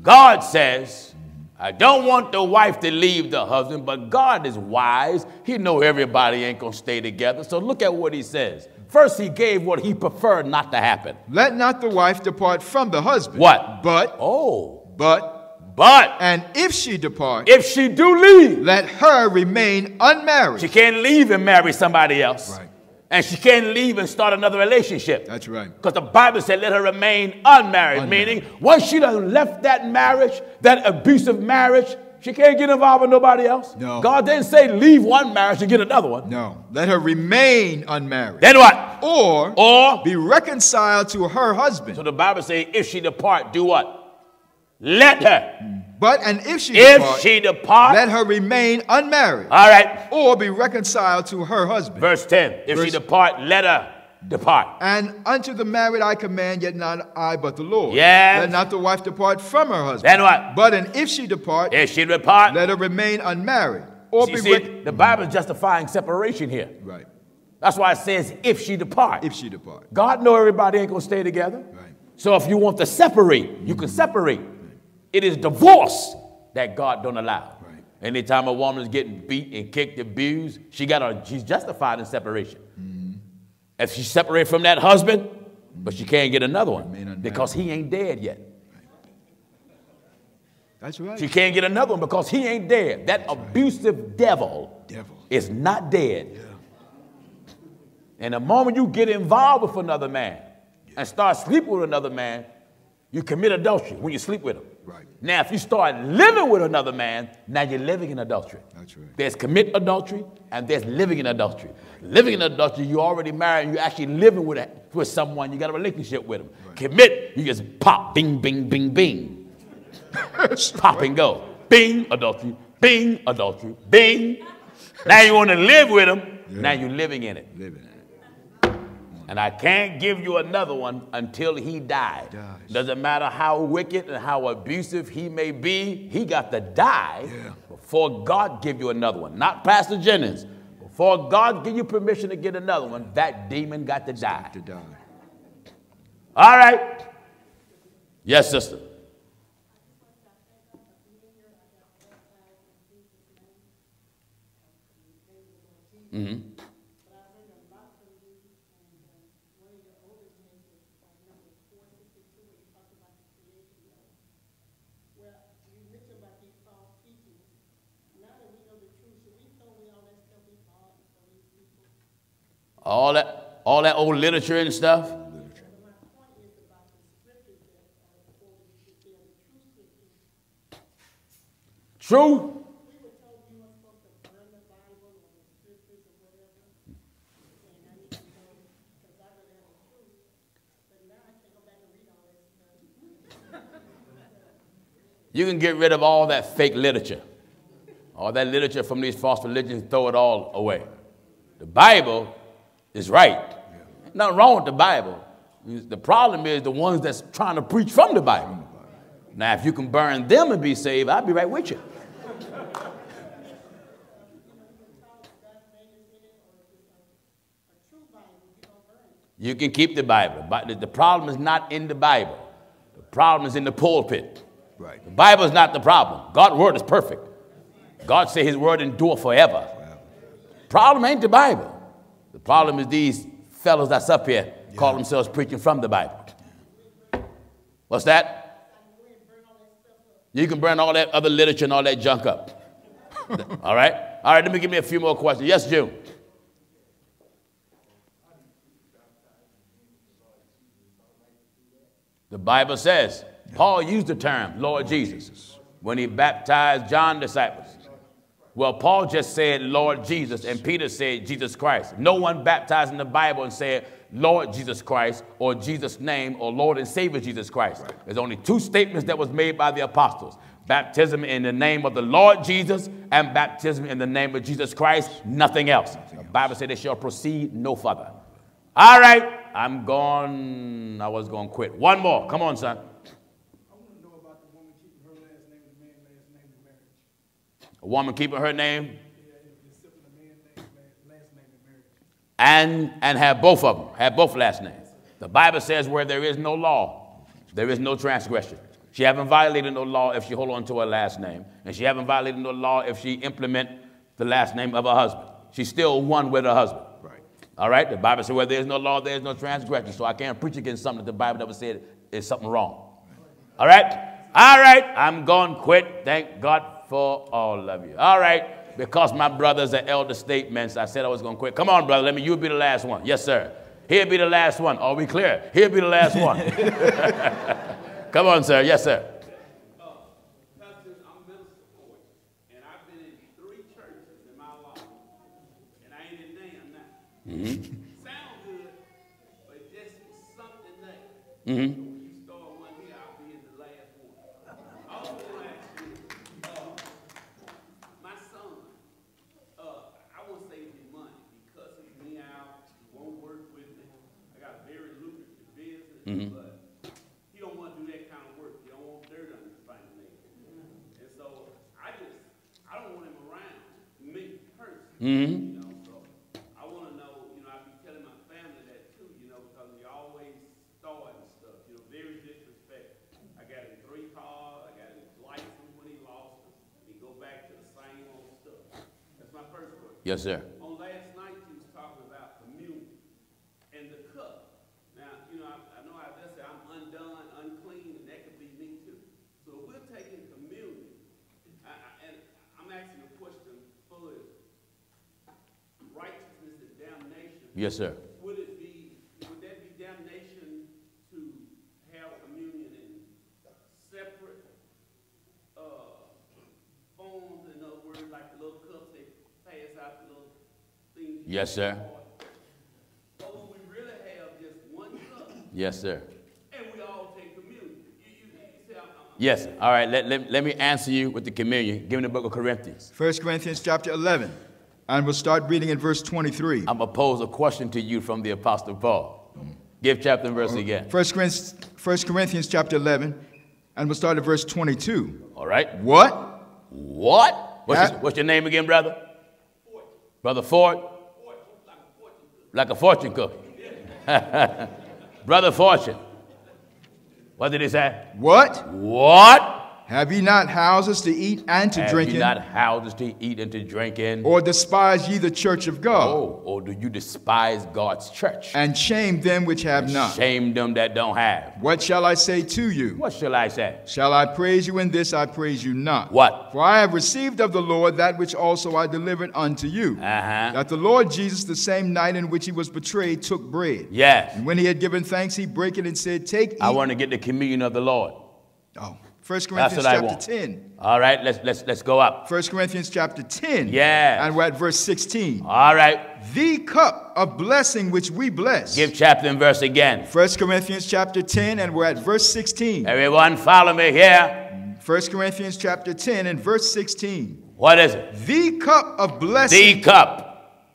God says, I don't want the wife to leave the husband, but God is wise. He know everybody ain't going to stay together. So look at what he says. First, he gave what he preferred not to happen. Let not the wife depart from the husband. What? But, Oh, but, but and if she depart, if she do leave, let her remain unmarried. she can't leave and marry somebody else. Right. And she can't leave and start another relationship. That's right. Because the Bible said, let her remain unmarried, Unmarried. meaning once she done left that marriage, that abusive marriage, she can't get involved with nobody else. No. God didn't say leave one marriage and get another one. No. Let her remain unmarried. Then what? or Or, be reconciled to her husband. so the Bible says, if she depart, do what? Let her. But and if she If depart, she depart, let her remain unmarried, all right. or be reconciled to her husband. Verse 10. If she depart, let her depart. And unto the married I command, yet not I, but the Lord. Yes. Let not the wife depart from her husband. Then what? But and if she depart, If she depart, let her remain unmarried, or be see, the Bible is justifying separation here. right. That's why it says if she depart. If she depart. God know everybody ain't gonna stay together. Right. So if you want to separate, you can mm-hmm. separate. It is divorce that God don't allow. Right. Anytime a woman is getting beat and kicked, abused, she got a, she's justified in separation. If she separated from that husband, but she can't get another one because he ain't dead yet. That's right. She can't get another one because he ain't dead. That abusive devil, Devil. is not dead. Yeah. And the moment you get involved with another man and start sleeping with another man, you commit adultery when you sleep with him. Right. Now, if you start living with another man, now you're living in adultery. That's right. There's commit adultery and there's living in adultery. Living in adultery, you already married, you're actually living with, a, with someone, you got a relationship with him. Commit, you just pop, bing, bing, bing, bing. pop and go. Bing, adultery, bing, adultery, bing. Now you want to live with him, now you're living in it. Living in it. And I can't give you another one until he died. Dies. Doesn't matter how wicked and how abusive he may be, he got to die Yeah. before God give you another one. Not Pastor Jennings. Before God give you permission to get another one, that demon got to die. To die. All right. Yes, sister. Well, you mentioned about these false teachings. Now that we know the truth, should we throw away all that stuff we taught and so these people? All that, all that old literature and stuff. But my point is about the scriptures that are quoted, that they are the true scriptures. True. We were told we weren't supposed to burn the Bible or the scriptures or whatever. And I need to know, because I really have the truth. But now I can go back and stuff. all that. You can get rid of all that fake literature. All that literature from these false religions, throw it all away. The Bible is right. Nothing wrong with the Bible. The problem is the ones that's trying to preach from the Bible. Now, if you can burn them and be saved, I'll be right with you. You can keep the Bible, but the- the problem is not in the Bible. The problem is in the pulpit. Right. The Bible is not the problem. God's word is perfect. God said his word endure forever. Problem ain't the Bible. The problem is these fellows that's up here call themselves preaching from the Bible. What's that? You can burn all that other literature and all that junk up. all right? All right, let me give me a few more questions. Yes, June. The Bible says, Paul used the term Lord Jesus when he baptized John disciples. Well, Paul just said Lord Jesus, and Peter said Jesus Christ. No one baptized in the Bible and said Lord Jesus Christ or Jesus' name or Lord and Savior Jesus Christ. There's only two statements that was made by the apostles. Baptism in the name of the Lord Jesus and baptism in the name of Jesus Christ, nothing else. The Bible said they shall proceed no further. All right, I'm gone. I was going to quit. One more. Come on, son. I want to know about the woman keeping her last name and the man last name in marriage. A woman keeping her name Yeah, if it's simply the man name, last, last name in marriage. and and have both of them, have both last names. The Bible says where there is no law, there is no transgression. She haven't violated no law if she hold on to her last name, and she haven't violated no law if she implement the last name of her husband. She's still one with her husband. Right. All right. The Bible says where there is no law, there is no transgression. So I can't preach against something that the Bible never said is something wrong. All right. All right. I'm going to quit. Thank God for all of you. All right. Because my brothers are elder statements, I said I was going to quit. Come on, brother. Let me. You be the last one. Yes, sir. He'll be the last one. Are we clear? He'll be the last one. Come on, sir. Yes, sir. Pastor, I'm minister for it, and I've been Mm-hmm. But he don't want to do that kind of work. He don't want dirt under his fighting leg. And so I just, I don't want him around me personally. Mm-hmm. You know, so I want to know, you know, I be telling my family that too, you know, because they always starting stuff, you know, very disrespect. I got him three cars, I got his license when he lost it, he go back to the same old stuff. That's my first question. Yes, sir. Yes, sir. Would it be, would that be damnation to have communion in separate, uh, forms, in other words, like the little cups they pass out, the little things? Yes, sir. Or would we really have just one cup Yes, sir. and we all take communion? You, you, you see, I'm, I'm, Yes. All right. Let, let, let me answer you with the communion. Give me the book of Corinthians. 1 Corinthians chapter 11. And we'll start reading in verse 23. I'm going to pose a question to you from the Apostle Paul. Give chapter and verse uh, again. 1 Corinthians, 1 Corinthians chapter 11. And we'll start at verse 22. All right. What? What? What's, That- your, what's your name again, brother? Brother Ford? Like a fortune cookie. brother Fortune. What did he say? What? What? Have ye not houses to eat and to Have drink in? not houses to eat and to drink in? Or despise ye the church of God? Oh, or do you despise God's church? And shame them which have not? Shame them that don't have. What shall I say to you? What shall I say? Shall I praise you in this? I praise you not. What? For I have received of the Lord that which also I delivered unto you. Uh-huh. That the Lord Jesus, the same night in which he was betrayed, took bread. Yes. And when he had given thanks, he brake it and said, Take, eat. I want to get the communion of the Lord. Oh, 1 That's Corinthians chapter want. 10. All right, let's let's let's go up. 1 Corinthians chapter 10. Yeah. And we're at verse 16. All right. The cup of blessing which we bless. Give chapter and verse again. 1 Corinthians chapter 10, and we're at verse 16. Everyone follow me here. 1 Corinthians chapter 10 and verse 16. What is it? The cup of blessing The cup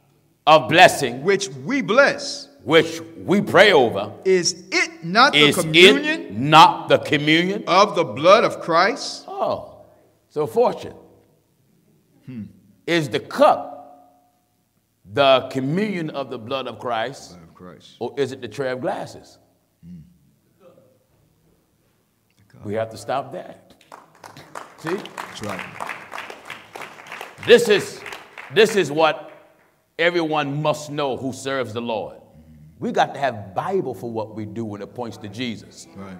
of blessing which we bless. Which we pray over. Is it not Is the communion not the communion? of the blood of Christ? Oh, so fortune. Is the cup the communion of the blood of Christ, Blood of Christ. or is it the tray of glasses? Mm. We have to stop that. See? That's right. This is, this is what everyone must know who serves the Lord. We got to have Bible for what we do when it points to Jesus. Right.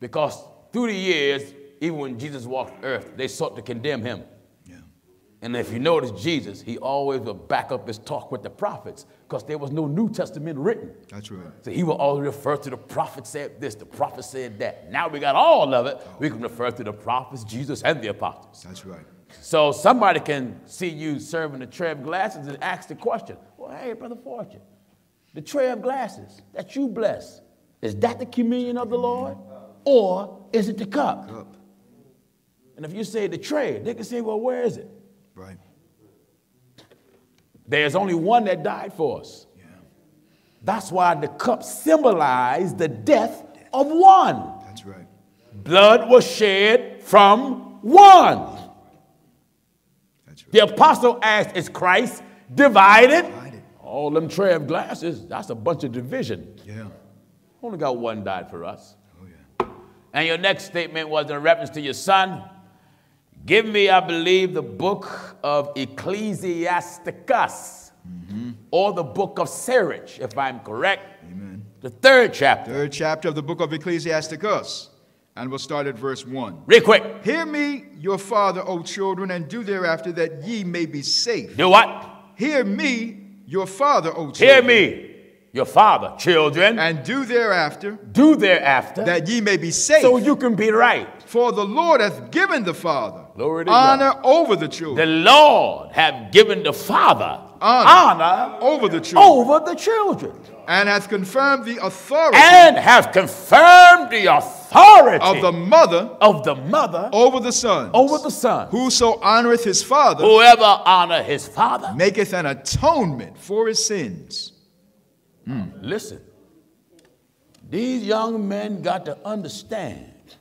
Because through the years, even when Jesus walked earth, they sought to condemn him. Yeah. And if you notice Jesus, he always would back up his talk with the prophets because there was no New Testament written. That's right. So he will always refer to the prophet said this, the prophet said that. Now we got all of it. We can refer to the prophets, Jesus, and the apostles. That's right. So somebody can see you serving the of glasses and ask the question, well, hey, Brother Fortune, the tray of glasses that you bless, is that the communion of the Lord? Or is it the cup? Cup. And if you say the tray, they can say, well, where is it? Right. There's only one that died for us. Yeah. That's why the cup symbolized the death of one. That's right. Blood was shed from one. That's right. The apostle asked, Is Christ divided? All them tray of glasses, that's a bunch of division. Yeah. Only got one died for us. Oh, yeah. And your next statement was in reference to your son. Give me, I believe, the book of Ecclesiasticus mm-hmm. or the book of Sirach, if I'm correct. Amen. The third chapter. Third chapter of the book of Ecclesiasticus. And we'll start at verse 1. Real quick. Hear me, your father, O children, and do thereafter that ye may be safe. Do what? Hear me, your father, O children. Hear me, your father, children. And do thereafter do thereafter that ye may be safe. so you can be right. For the Lord hath given the father Glory honor over the children. The. Lord hath given the father Honor. honor Over the children. over the children And hath confirmed the authority and have confirmed the authority of the mother of the mother over the son. over the son. Whoso honoreth his father Whoever honor his father, maketh an atonement for his sins. Hmm, listen, these young men got to understand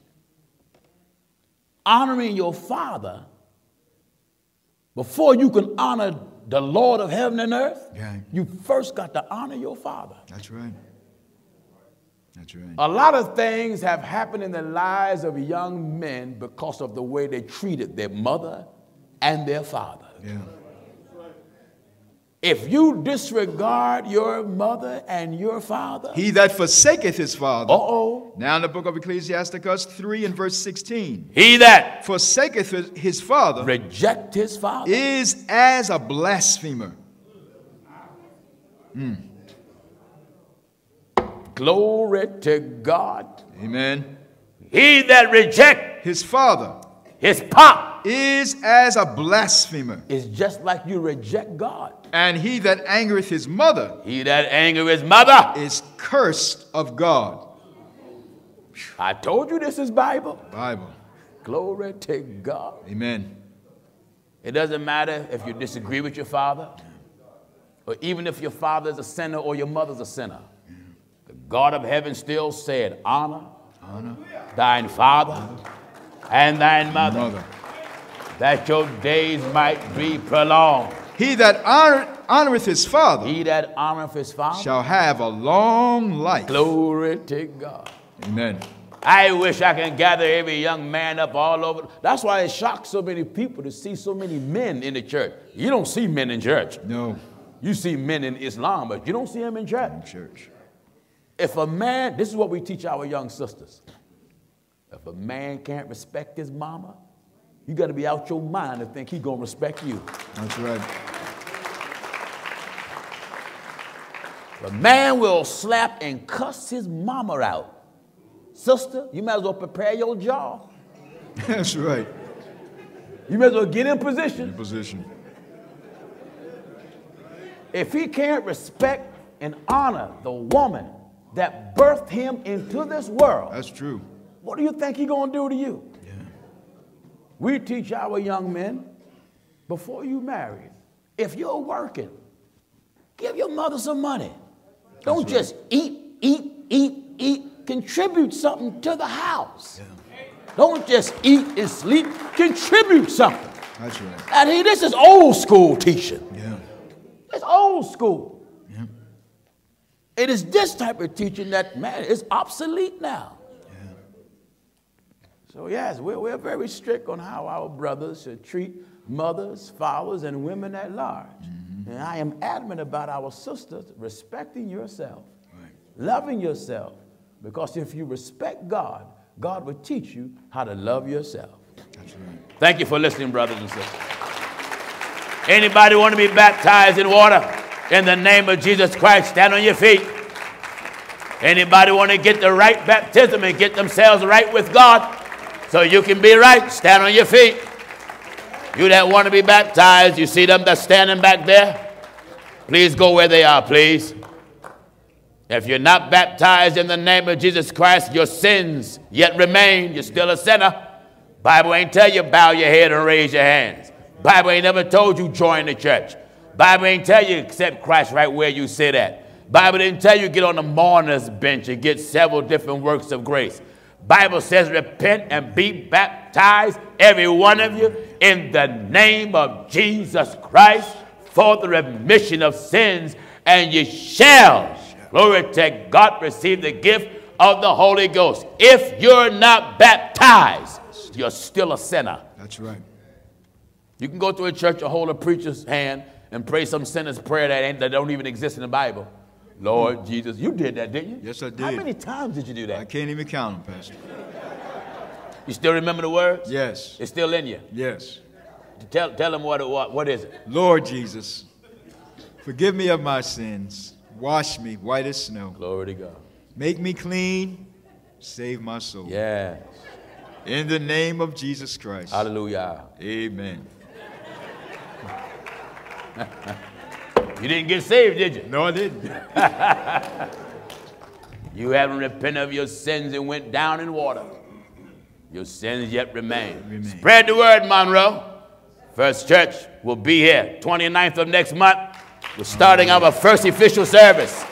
honoring your father before you can honor the Lord of heaven and earth. Yeah. You first got to honor your father. That's right. That's right. A lot of things have happened in the lives of young men because of the way they treated their mother and their father. Yeah. If you disregard your mother and your father, He that forsaketh his father. uh oh, Now in the book of Ecclesiasticus 3 and verse 16. he that Forsaketh his- his father reject his father is as a blasphemer. Glory to God. Amen. He that reject His father his pop is as a blasphemer. It's just like you reject God. And he that angereth his mother He that angereth his mother. is cursed of God. I told you this is Bible. Bible. Glory to God. Amen. It doesn't matter if you disagree with your father, or even if your father is a sinner or your mother's a sinner. The God of heaven still said, Honor, thine father and thine mother, Mother. that your days might be prolonged. He that honor, honoreth his father He that honoreth his father, shall have a long life. glory to God. Amen. I wish I can gather every young man up all over. That's why it shocks so many people to see so many men in the church. You don't see men in church. No. You see men in Islam, but you don't see them in church. In Church. If a man, this is what we teach our young sisters. If a man can't respect his mama, you got to be out your mind to think he gonna respect you. That's right. A man will slap and cuss his mama out. Sister, you might as well prepare your jaw. That's right. You might as well get in position. In Position. If he can't respect and honor the woman that birthed him into this world, That's true. what do you think he gonna do to you? We teach our young men before you marry, if you're working, give your mother some money. Don't just eat, eat, eat, eat. Contribute something to the house. Don't just eat and sleep. Contribute something. That's right. And he, this is old school teaching. Yeah. It's old school. Yeah. It is this type of teaching that, man, is obsolete now. So, yes, we're, we're very strict on how our brothers should treat mothers, fathers, and women at large. Mm-hmm. And I am adamant about our sisters respecting yourself, loving yourself, because if you respect God, God will teach you how to love yourself. That's right. Thank you for listening, brothers and sisters. Anybody want to be baptized in water? In the name of Jesus Christ, stand on your feet. Anybody want to get the right baptism and get themselves right with God so you can be right? Stand on your feet. You that want to be baptized, you see them that's standing back there? Please go where they are, please. If you're not baptized in the name of Jesus Christ, your sins yet remain. You're still a sinner. Bible ain't tell you bow your head and raise your hands. Bible ain't never told you join the church. Bible ain't tell you accept Christ right where you sit at. Bible didn't tell you get on the mourner's bench and get several different works of grace. Bible says repent and be baptized, every one of you, in the name of Jesus Christ for the remission of sins, and you shall, glory to God, receive the gift of the Holy Ghost. If you're not baptized, you're still a sinner. That's right. You can go to a church and hold a preacher's hand and pray some sinner's prayer that, ain't, that don't even exist in the Bible. Lord Jesus, you did that, didn't you? Yes, I did. How many times did you do that? I can't even count them, Pastor. You still remember the words? Yes. It's still in you. Yes. Tell, tell them what it was. What is it? Lord Jesus, forgive me of my sins. Wash me white as snow. Glory to God. Make me clean. Save my soul. Yeah. In the name of Jesus Christ. Hallelujah. Amen. You didn't get saved, did you? No, I didn't. You haven't repented of your sins and went down in water. Your sins yet remain. Remain. Spread the word, Monroe. First Church will be here 29th of next month. We're starting our first official service.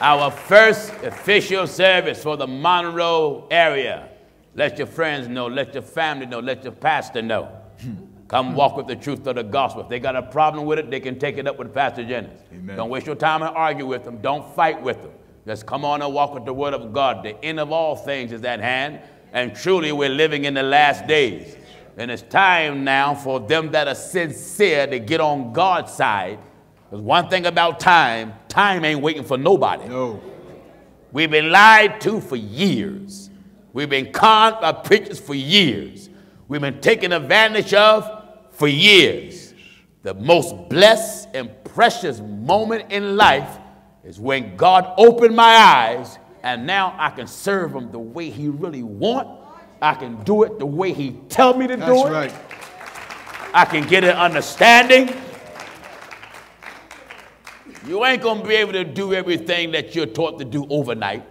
Our first official service for the Monroe area. Let your friends know, let your family know, let your pastor know. Hmm. Come walk with the truth of the gospel. If they got a problem with it, they can take it up with Pastor Jennings. Amen. Don't waste your time and argue with them. Don't fight with them. Just come on and walk with the word of God. The end of all things is at hand, and truly we're living in the last days. And it's time now for them that are sincere to get on God's side. Because one thing about time, time ain't waiting for nobody. No. We've been lied to for years. We've been conned by preachers for years. We've been taken advantage of for years. The most blessed and precious moment in life is when God opened my eyes and now I can serve him the way he really want. I can do it the way he tell me to That's do it. right. I can get an understanding. You ain't gonna be able to do everything that you're taught to do overnight,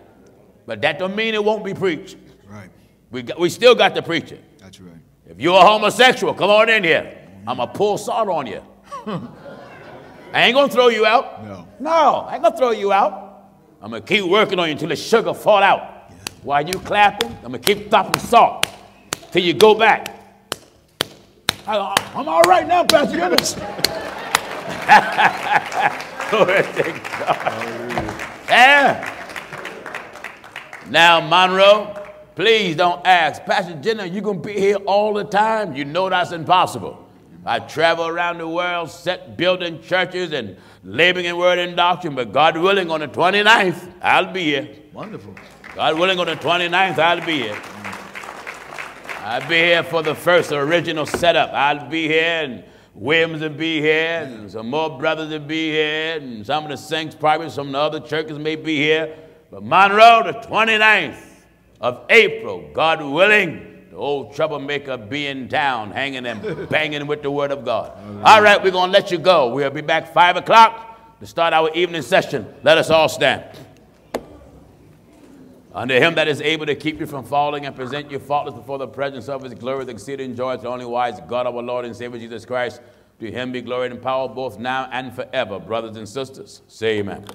but that don't mean it won't be preached. Right. We, got, we still got to preach it. That's right. If you're a homosexual, come on in here. I'm gonna pull salt on you. I ain't gonna throw you out. No. No, I ain't gonna throw you out. I'm gonna keep working on you until the sugar fall out. While you clapping, I'm gonna keep dropping salt till you go back. I, am all right now, Pastor. Glory to God. Yeah. Now, Monroe, please don't ask. Pastor Jennings, you going to be here all the time? You know that's impossible. I travel around the world, set building churches and laboring in word and doctrine, but God willing, on the 29th, I'll be here. Wonderful. God willing, on the 29th, I'll be here. I'll be here for the first original setup. I'll be here, and Williams will be here, and some more brothers will be here, and some of the saints, probably some of the other churches may be here. But Monroe, the 29th of April, God willing, the old troublemaker be in town, hanging and banging with the word of God. All right, we're going to let you go. We'll be back 5 o'clock to start our evening session. Let us all stand. Under him that is able to keep you from falling and present you faultless before the presence of his glory, the exceeding joy, the only wise God, our Lord and Savior Jesus Christ. To him be glory and power both now and forever. Brothers and sisters, say amen.